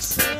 Fox.